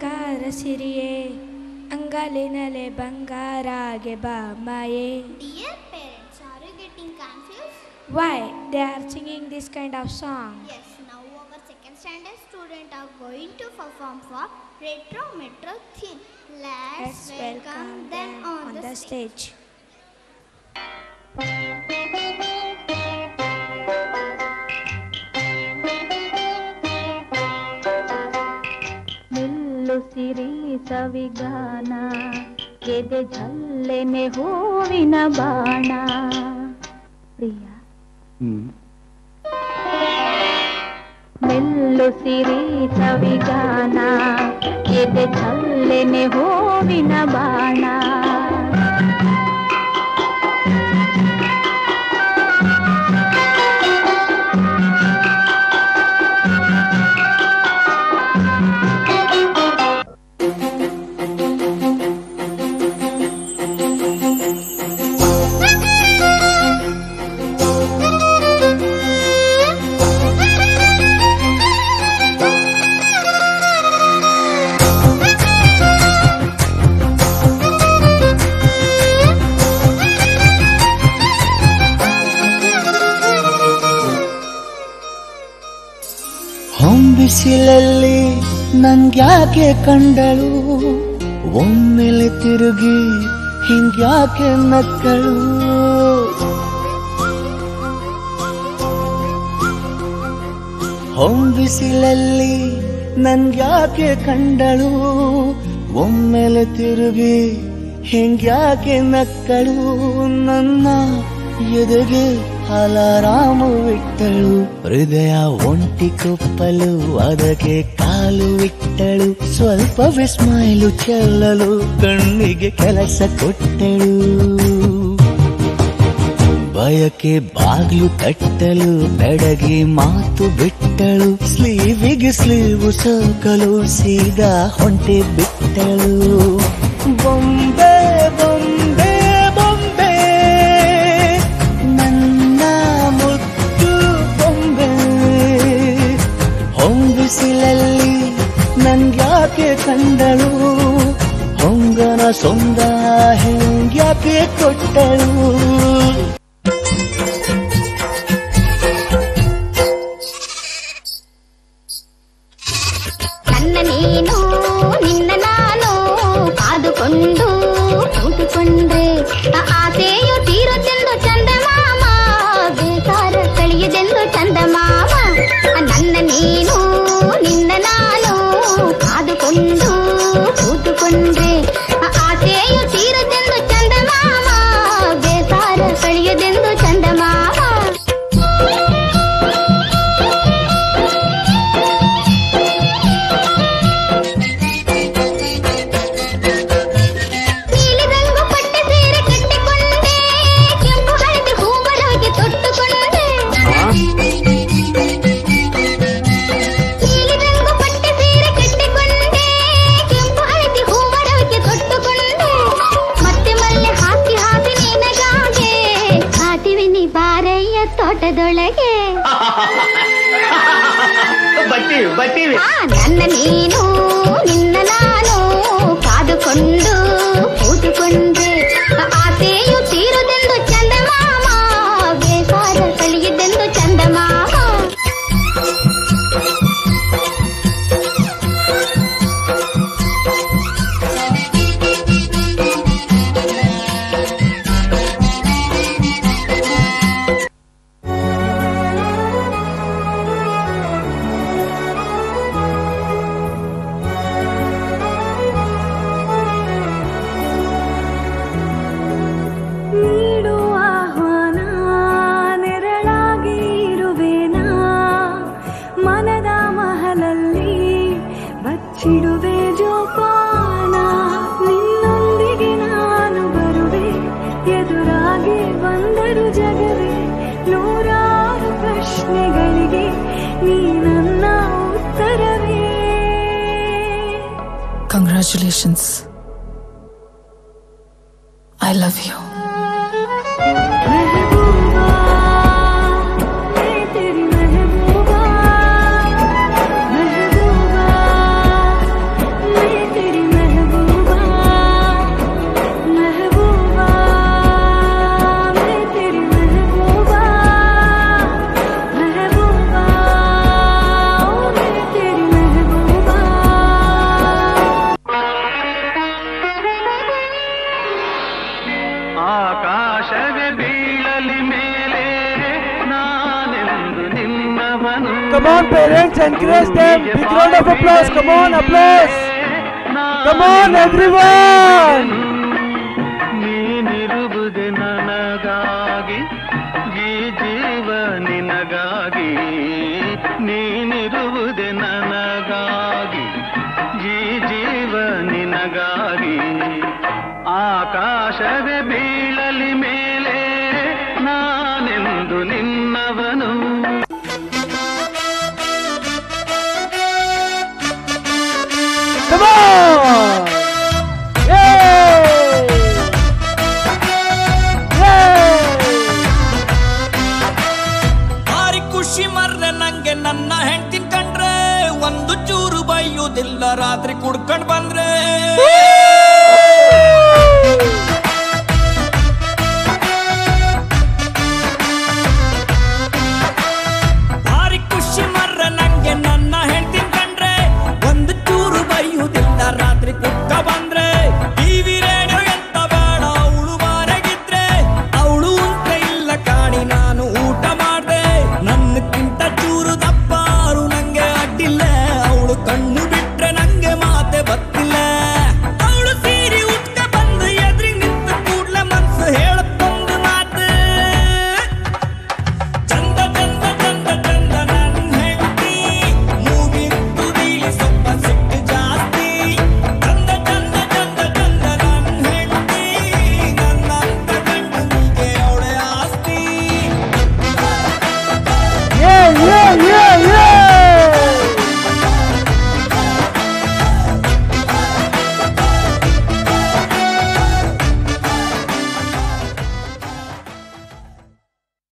ಬಂಗಾರ ಸಿರಿಯೇ ಅಂಗಾಲಿನಲೆ ಬಂಗಾರಾಗೆ ಬಾಮಾಯೇ Dear parents, are you getting confused? Why they are singing this kind of song? Yes, now our second standard student are going to perform for Retro Metro theme. Let's, Let's welcome them on the stage. ಸಿರಿ ಸವಿಗಾನ ಎದೆ ಝಲ್ಲೆನೆ ಹೂವಿನ ಬಾಣ ಪ್ರಿಯ ನಿಲ್ಲು ಸಿರಿ ಸವಿಗಾನ ಎದೆ ಝಲ್ಲೆನೆ ಹೂವಿನ ಬಾಣ ಹೊಂಬಿಸಿಲಲ್ಲಿ ನಂಗ್ಯಾಕೆ ಕಂಡಳು? ಒಮ್ಮೆಲೆ ತಿರುಗಿ ಹಿಂಗ್ಯಾಕೆ ನಕ್ಕಳು? ಹೊಂಬಿಸಿಲಲ್ಲಿ ನನ್ಗ್ಯಾಕೆ ಕಂಡಳು? ಒಮ್ಮೆಲೆ ತಿರುಗಿ ಹಿಂಗ್ಯಾಕೆ ನಕ್ಕಳು? ನನ್ನ ಎದೆಗೆ ಅಲಾರಾಮು ಇಟ್ಟಳು ಹೃದಯ ಒಂಟಿ ಕೊಪ್ಪಲು, ಅದಕ್ಕೆ ಕಾಲು ಇಟ್ಟಳು. ಸ್ವಲ್ಪ ವಿಸ್ಮೈಲು ಚೆಲ್ಲಲು, ಕಣ್ಣಿಗೆ ಕೆಲಸ ಕೊಟ್ಟಳು. ಬಯಕೆ ಬಾಗ್ಲು ಕಟ್ಟಲು, ಬೆಡಗಿ ಮಾತು ಬಿಟ್ಟಳು. ಸ್ಲೀವಿಗೆ ಸ್ಲೀವು ಸೋಕಲು, ಸೀದಾ ಹೊಂಟೆ ಬಿಟ್ಟಳು. ಕಂಡಳು. ಹೊಂಗನ ಸೊಂದ ಹೆಂಗ್ಯಾಕೆ ಕೊಟ್ಟಳು. కాబట్టి నన్న నీ ಬಂದರು ಜಗವೇ ನೂರಾರು ಪ್ರಶ್ನೆಗಳಿಗೆ ನೀ ನನ್ನ ಉತ್ತರವೇ Congratulations. I love you. ಆಕಾಶವೇ ಬೀಳಲಿ ಮೇಲೆ ನಾನೇಂದು ನಿನ್ನವನು. ನೀ ನೆರುದುನನಗಾಗಿ ಈ ಜೀವ ನಿನಗಾಗಿ ನೀ ನೆರುದುನನಗಾಗಿ ಈ ಜೀವ ನಿನಗಾಗಿ ಆಕಾಶವೇ Come on. Yay. Yay. ಭಾರಿ ಖುಷಿ ಮರ್ರೆ ನಂಗೆ ನನ್ನ ಹೆಂಡ್ತಿನ್ ಕಂಡ್ರೆ, ಒಂದು ಚೂರು ಬೈಯುವುದಿಲ್ಲ, ರಾತ್ರಿ ಕುಡ್ಕೊಂಡ್ ಬಂದ್ರೆ